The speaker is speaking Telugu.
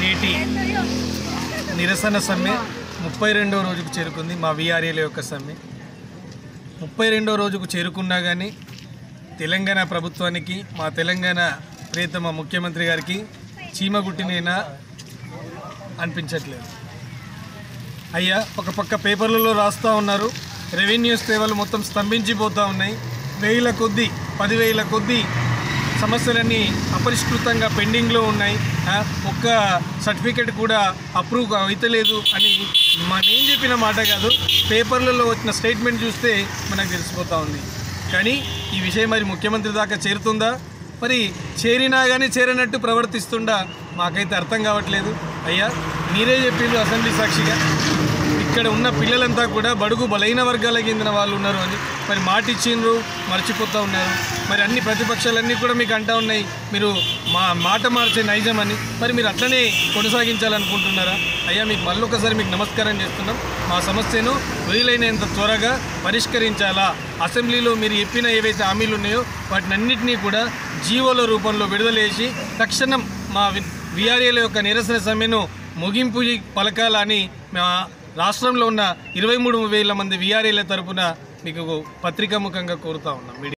నేటి నిరసన సమ్మె ముప్పై రెండవ రోజుకు చేరుకుంది మా విఆర్ఏల యొక్క సమ్మె. ముప్పై రెండవ రోజుకు చేరుకున్నా కానీ తెలంగాణ ప్రభుత్వానికి మా తెలంగాణ ప్రియతమ ముఖ్యమంత్రి గారికి చీమగుట్టినైనా అనిపించట్లేదు. అయ్యా ఒక పక్క పేపర్లలో రాస్తూ ఉన్నారు రెవెన్యూ సేవలు మొత్తం స్తంభించిపోతూ ఉన్నాయి. వేల కొద్దీ పదివేల కొద్దీ సమస్యలన్నీ అపరిష్కృతంగా పెండింగ్లో ఉన్నాయి. ఒక్క సర్టిఫికెట్ కూడా అప్రూవ్ అవుతలేదు అని మనం చెప్పిన మాట కాదు. పేపర్లలో వచ్చిన స్టేట్మెంట్ చూస్తే మనకు తెలిసిపోతూ ఉంది. కానీ ఈ విషయం మరి ముఖ్యమంత్రి దాకా చేరుతుందా? మరి చేరినా కానీ చేరినట్టు ప్రవర్తిస్తుండా మాకైతే అర్థం కావట్లేదు. అయ్యా మీరే చెప్పిండ్రు అసెంబ్లీ సాక్షిగా. ఇక్కడ ఉన్న పిల్లలంతా కూడా బడుగు బలైన వర్గాలకి కిందిన వాళ్ళు ఉన్నారు అని. మరి మాట ఇచ్చిండ్రు మర్చిపోతూ ఉన్నారు. మరి అన్ని ప్రతిపక్షాలన్నీ కూడా మీకు అంటా ఉన్నాయి. మీరు మా మాట మార్చే నైజం అని. మరి మీరు అట్లనే కొనసాగించాలనుకుంటున్నారా? అయ్యా మీకు మళ్ళీ ఒకసారి మీకు నమస్కారం చేస్తున్నాం. మా సమస్యను వీలైనంత త్వరగా పరిష్కరించాలా? అసెంబ్లీలో మీరు చెప్పిన ఏవైతే హామీలు ఉన్నాయో వాటినన్నింటినీ కూడా జీవోల రూపంలో విడుదల చేసి తక్షణం మా విఆర్ఏల యొక్క నిరసన సమ్మెను ముగింపు పలకాలని మా రాష్ట్రంలో ఉన్న ఇరవై మూడు వేల మంది విఆర్ఏల తరపున మీకు పత్రికాముఖంగా కోరుతా ఉన్నాం.